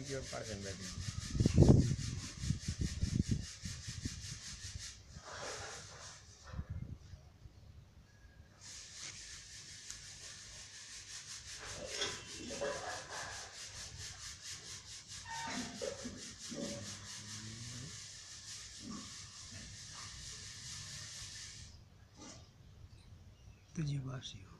thank you for congratulating me. तो ये बात सही हो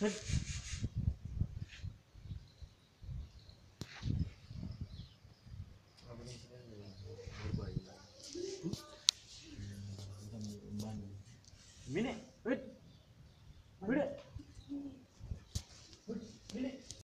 But